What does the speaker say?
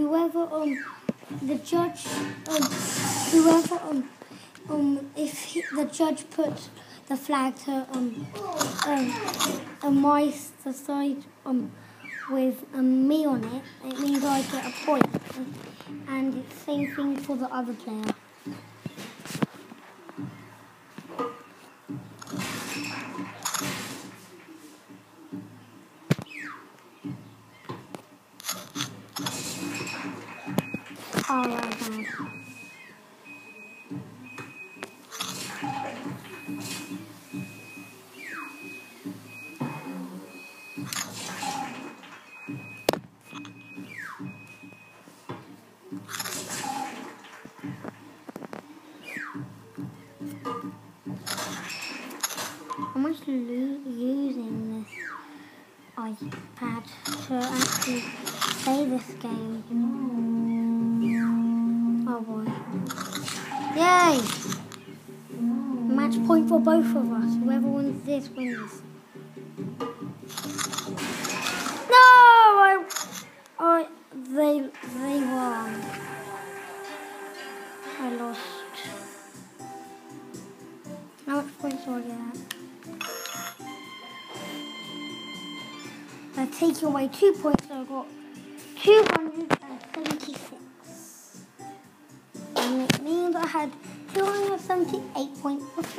whoever um the judge um whoever um um if he, the judge puts the flag to um um a mice the side um with a me on it, it means I get a point. And it's same thing for the other player. I'm just using this iPad to actually play this game. Oh boy. Yay! Match point for both of us. Whoever wins this wins. No! I, I, they, they won. I lost. How much points do I get? I take away two points, so I got 276. I had 278 points before.